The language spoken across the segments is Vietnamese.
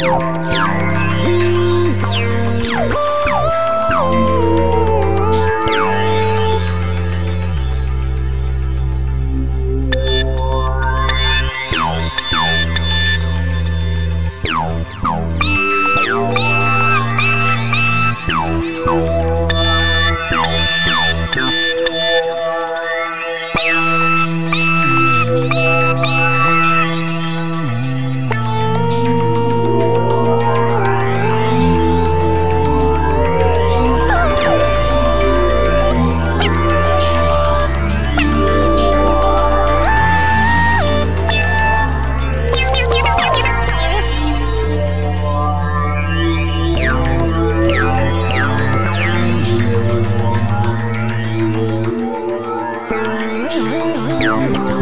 Yeah.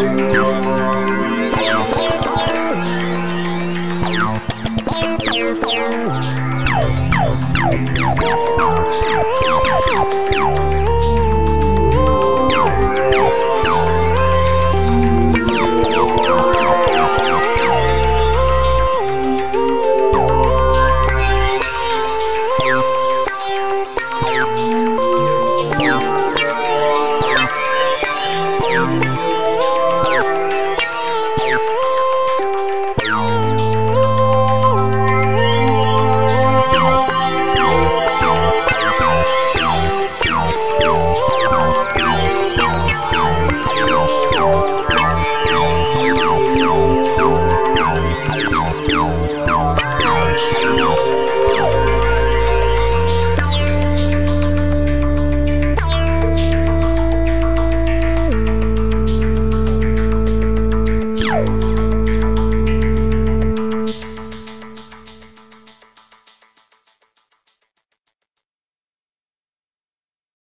tình nguồn